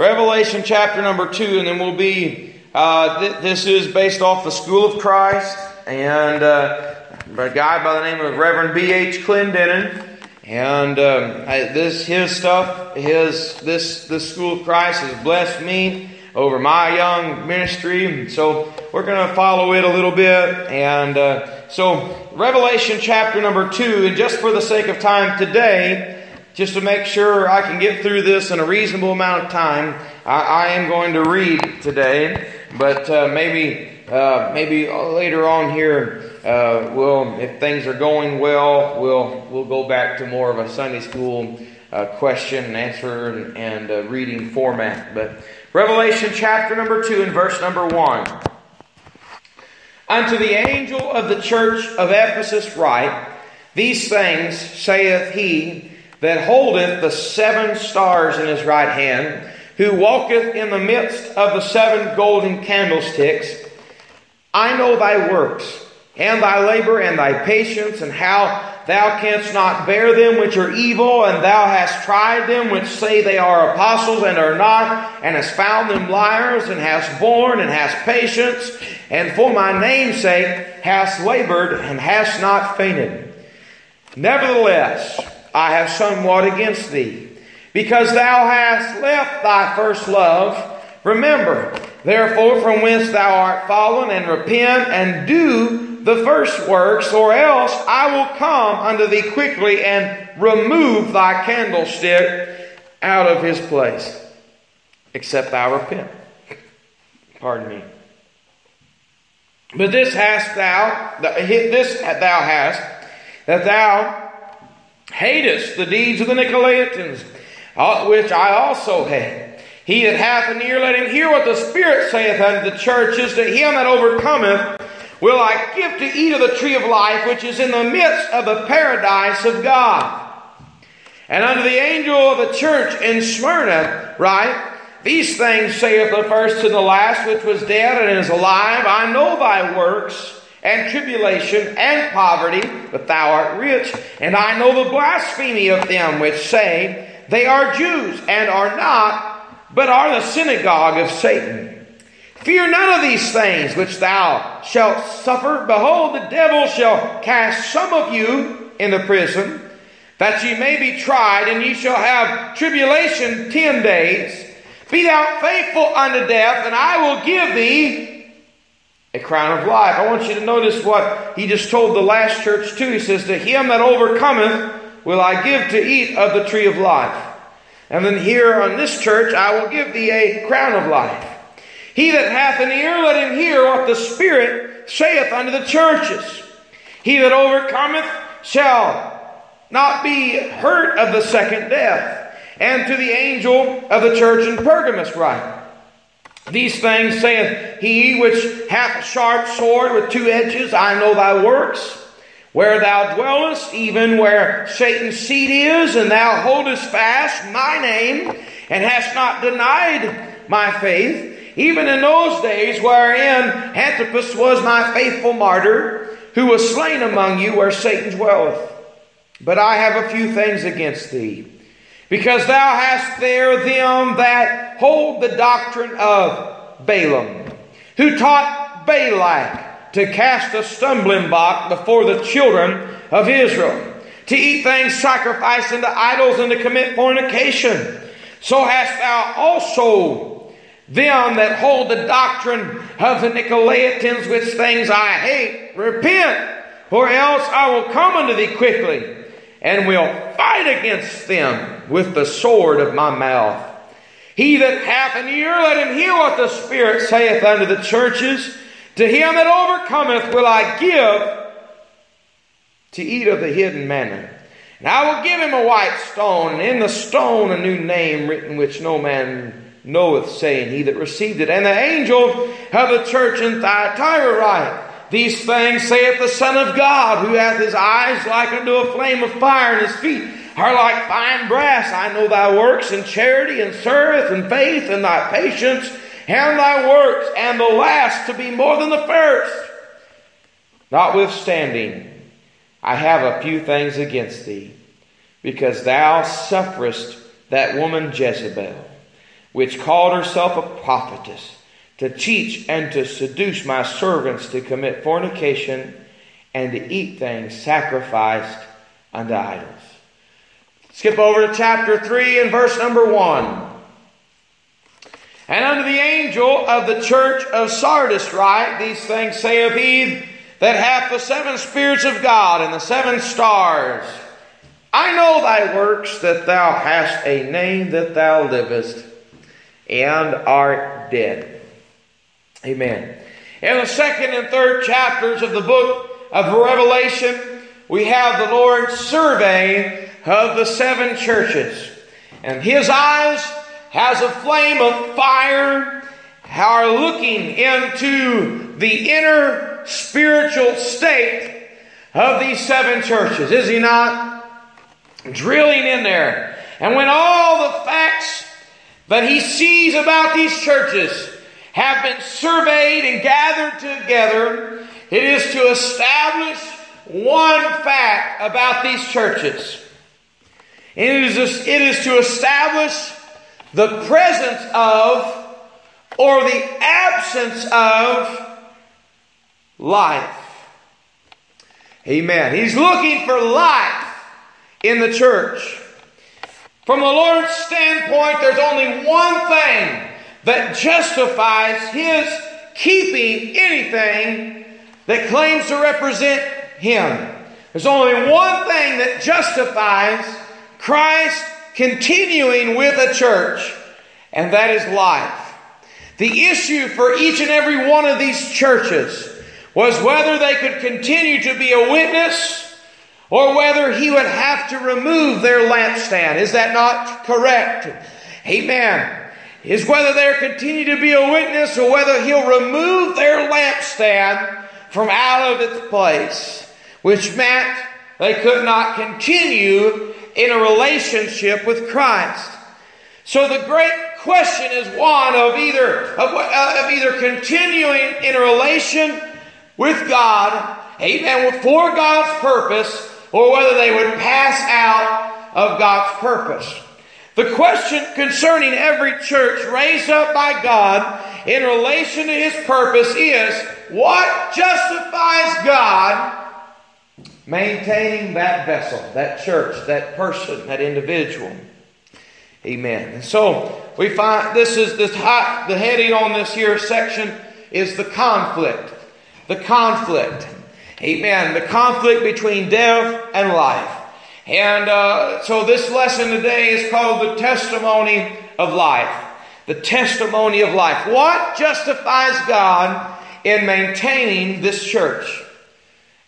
Revelation chapter number 2, and then we'll be, uh, th- this is based off the School of Christ, and uh, a guy by the name of Reverend B.H. Clendennen. And um, I, this his stuff, his this this School of Christ has blessed me over my young ministry. So we're going to follow it a little bit. And uh, so Revelation chapter number two, and just for the sake of time today, just to make sure I can get through this in a reasonable amount of time, I, I am going to read today. But uh, maybe uh, maybe later on here uh, we'll, if things are going well, we'll we'll go back to more of a Sunday school uh, question and answer and, and uh, reading format. But Revelation chapter number two and verse number one. Unto the angel of the church of Ephesus write, These things saith he that holdeth the seven stars in his right hand, who walketh in the midst of the seven golden candlesticks. I know thy works and thy labor and thy patience, and how thou canst not bear them which are evil, and thou hast tried them which say they are apostles and are not, and hast found them liars, and hast borne and hast patience, and for my name's sake hast labored and hast not fainted. Nevertheless, I have somewhat against thee, because thou hast left thy first love. Remember, therefore, from whence thou art fallen, and repent, and do the first works, or else I will come unto thee quickly and remove thy candlestick out of his place, except thou repent. Pardon me. But this hast thou, this thou hast, that thou hatest the deeds of the Nicolaitans, uh, which I also hate. He that hath an ear, let him hear what the Spirit saith unto the churches. To him that overcometh, will I give to eat of the tree of life which is in the midst of the paradise of God. And unto the angel of the church in Smyrna, write? These things saith the first and the last, which was dead and is alive. I know thy works and tribulation and poverty, but thou art rich. And I know the blasphemy of them which say they are Jews and are not, but are the synagogue of Satan. Fear none of these things which thou shalt suffer. Behold, the devil shall cast some of you into prison, that ye may be tried, and ye shall have tribulation ten days. Be thou faithful unto death, and I will give thee a crown of life. I want you to notice what he just told the last church too. He says, To him that overcometh will I give to eat of the tree of life. And then here on this church, I will give thee a crown of life. He that hath an ear, let him hear what the Spirit saith unto the churches. He that overcometh shall not be hurt of the second death. And to the angel of the church in Pergamos write, These things saith he which hath a sharp sword with two edges, I know thy works, where thou dwellest, even where Satan's seat is, and thou holdest fast my name, and hast not denied my faith even in those days wherein Antipas was my faithful martyr, who was slain among you where Satan dwelleth. But I have a few things against thee, because thou hast there them that hold the doctrine of Balaam, who taught Balak to cast a stumbling block before the children of Israel, to eat things sacrificed unto idols, and to commit fornication. So hast thou also them that hold the doctrine of the Nicolaitans, which things I hate, repent, or else I will come unto thee quickly, and will fight against them with the sword of my mouth. He that hath an ear, let him hear what the Spirit saith unto the churches. To him that overcometh will I give to eat of the hidden manna. And I will give him a white stone, and in the stone a new name written which no man knoweth, saying, He that received it. And the angel of the church in Thyatira write, These things saith the Son of God, who hath his eyes like unto a flame of fire, and his feet are like fine brass. I know thy works, and charity, and service, and faith, and thy patience, and thy works, and the last to be more than the first. Notwithstanding, I have a few things against thee, because thou sufferest that woman Jezebel which called herself a prophetess, to teach and to seduce my servants to commit fornication and to eat things sacrificed unto idols. Skip over to chapter 3 and verse number 1. And unto the angel of the church of Sardis write, These things saith he that hath the seven spirits of God and the seven stars. I know thy works, that thou hast a name that thou livest, and art dead. Amen. In the second and third chapters of the book of Revelation, we have the Lord's survey of the seven churches. And his eyes has a flame of fire, are looking into the inner spiritual state of these seven churches. Is he not? Drilling in there. And when all the facts that he sees about these churches have been surveyed and gathered together, it is to establish one fact about these churches. It is, it is to establish the presence of or the absence of life. Amen. He's looking for life in the church. From the Lord's standpoint, there's only one thing that justifies His keeping anything that claims to represent Him. There's only one thing that justifies Christ continuing with a church, and that is life. The issue for each and every one of these churches was whether they could continue to be a witness or whether he would have to remove their lampstand. Is that not correct? Amen. Is whether they'll continue to be a witness or whether he'll remove their lampstand from out of its place, which meant they could not continue in a relationship with Christ. So the great question is one of either of, uh, of either continuing in a relation with God, amen, for God's purpose, or whether they would pass out of God's purpose. The question concerning every church raised up by God in relation to His purpose is what justifies God maintaining that vessel, that church, that person, that individual. Amen. And so we find this is this hot, the heading on this here section is the conflict. The conflict. Amen. The conflict between death and life. And uh, so this lesson today is called the testimony of life. The testimony of life. What justifies God in maintaining this church?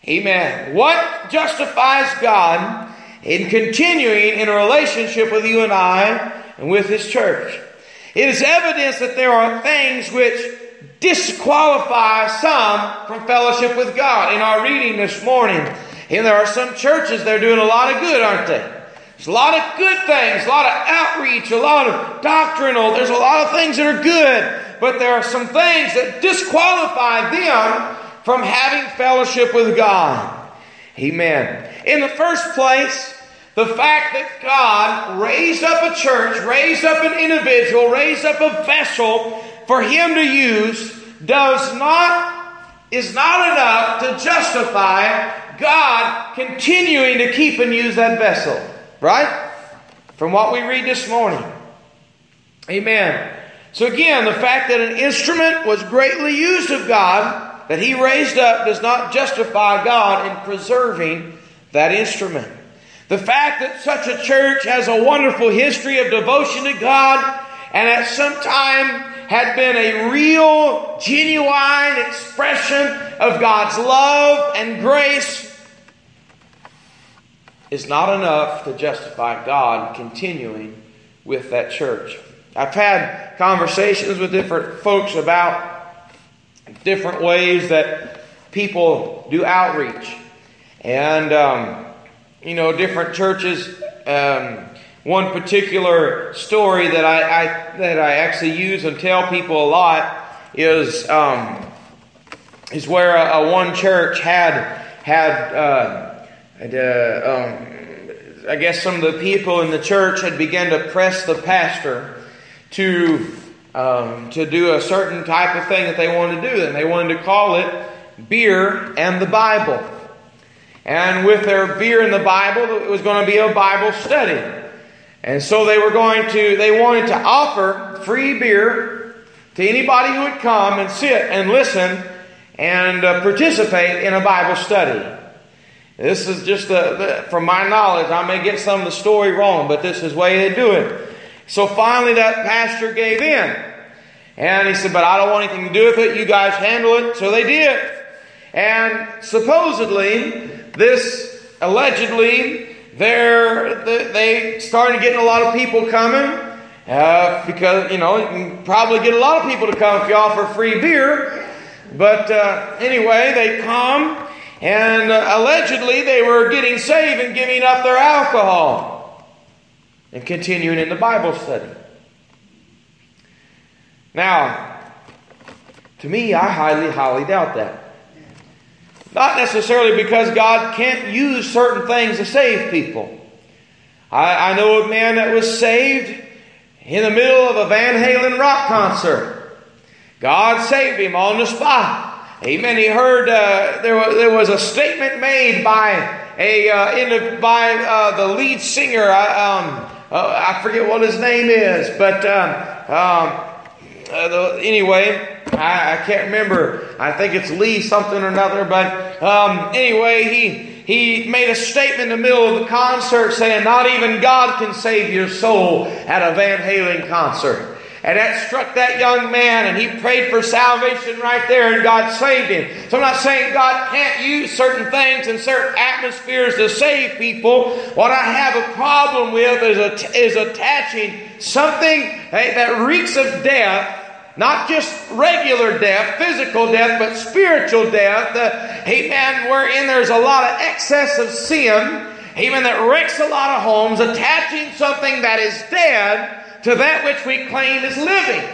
Amen. What justifies God in continuing in a relationship with you and I and with His church? It is evidence that there are things which disqualify some from fellowship with God. In our reading this morning, and there are some churches that are doing a lot of good, aren't they? There's a lot of good things, a lot of outreach, a lot of doctrinal. There's a lot of things that are good, but there are some things that disqualify them from having fellowship with God. Amen. In the first place, the fact that God raised up a church, raised up an individual, raised up a vessel for him to use does not is not enough to justify God continuing to keep and use that vessel. Right? From what we read this morning. Amen. So again, the fact that an instrument was greatly used of God that he raised up does not justify God in preserving that instrument. The fact that such a church has a wonderful history of devotion to God and at some time had been a real, genuine expression of God's love and grace is not enough to justify God continuing with that church. I've had conversations with different folks about different ways that people do outreach. And, um, you know, different churches. Um, one particular story that I, I, that I actually use and tell people a lot is um, is where a, a, one church had had, uh, had uh, um, I guess some of the people in the church had begun to press the pastor to um, to do a certain type of thing that they wanted to do, and they wanted to call it beer and the Bible. And with their beer and the Bible, it was going to be a Bible study. And so they were going to, they wanted to offer free beer to anybody who would come and sit and listen and uh, participate in a Bible study. This is just the, the, from my knowledge. I may get some of the story wrong, but this is the way they do it. So finally, that pastor gave in. And he said, But I don't want anything to do with it. You guys handle it. So they did. And supposedly, this allegedly, they started getting a lot of people coming. Uh, because, you know, you can probably get a lot of people to come if you offer free beer. But uh, anyway, they come, and uh, allegedly they were getting saved and giving up their alcohol and continuing in the Bible study. Now, to me, I highly, highly doubt that. Not necessarily because God can't use certain things to save people. I, I know a man that was saved in the middle of a Van Halen rock concert. God saved him on the spot. Amen. He heard uh, there, was, there was a statement made by a uh, in the, by uh, the lead singer. Um, uh, I forget what his name is, but um, um uh, anyway, I, I, can't remember. I think it's Lee something or another. But um, anyway, he he made a statement in the middle of the concert saying, "Not even God can save your soul at a Van Halen concert." And that struck that young man, and he prayed for salvation right there, and God saved him. So I'm not saying God can't use certain things and certain atmospheres to save people. What I have a problem with is, is attaching something hey, that reeks of death not just regular death, physical death, but spiritual death. Uh, amen. Wherein there's a lot of excess of sin. Amen. That wrecks a lot of homes, attaching something that is dead to that which we claim is living.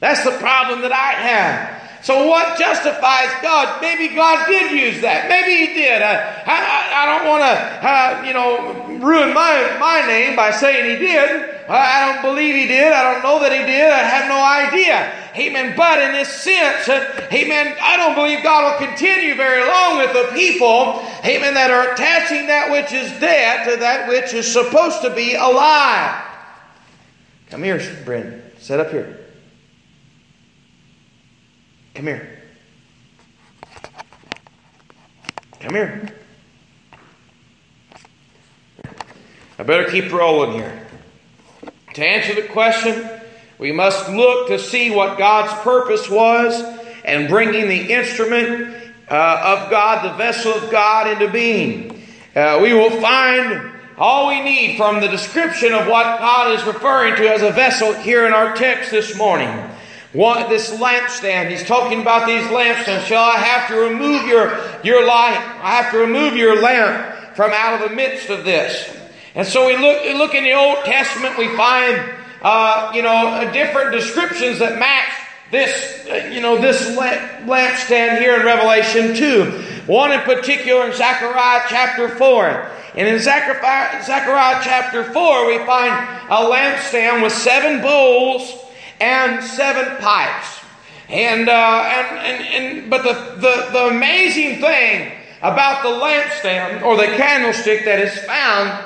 That's the problem that I have. So what justifies God? Maybe God did use that. Maybe He did. I, I, I don't want to, uh, you know, ruin my, my name by saying He did. I don't believe He did. I don't know that He did. I have no idea. Amen. But in this sense, uh, amen, I don't believe God will continue very long with the people, amen, that are attaching that which is dead to that which is supposed to be alive. Come here, Brendan. Sit up here. Come here. Come here. I better keep rolling here. To answer the question, we must look to see what God's purpose was in bringing the instrument uh, of God, the vessel of God, into being. Uh, we will find all we need from the description of what God is referring to as a vessel here in our text this morning. What, this lampstand, he's talking about these lampstands. Shall I have to remove your, your light? I have to remove your lamp from out of the midst of this. And so we look, look in the Old Testament, we find, uh, you know, different descriptions that match this, uh, you know, this lampstand here in Revelation 2. One in particular in Zechariah chapter 4. And in Zechariah, Zechariah chapter 4, we find a lampstand with seven bowls and seven pipes. And, uh, and, and, and, but the, the, the amazing thing about the lampstand or the candlestick that is found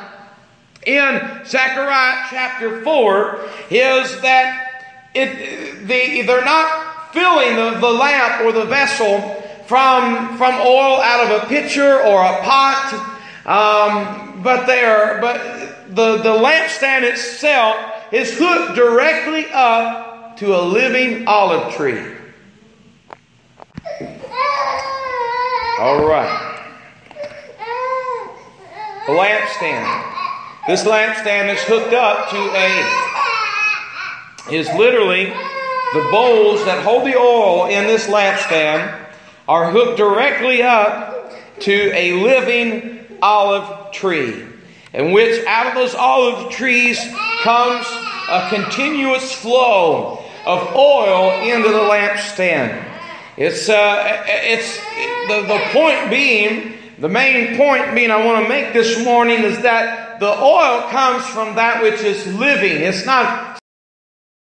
in Zechariah chapter 4 is that it, the, they're not filling the, the lamp or the vessel from, from oil out of a pitcher or a pot, um, but they are, but the, the lampstand itself is hooked directly up to a living olive tree. All right. Lampstand. This lampstand is hooked up to a, is literally the bowls that hold the oil in this lampstand are hooked directly up to a living olive tree, in which out of those olive trees comes a continuous flow of oil into the lampstand. It's, uh, it's the, the point being, the main point being I want to make this morning is that the oil comes from that which is living. It's not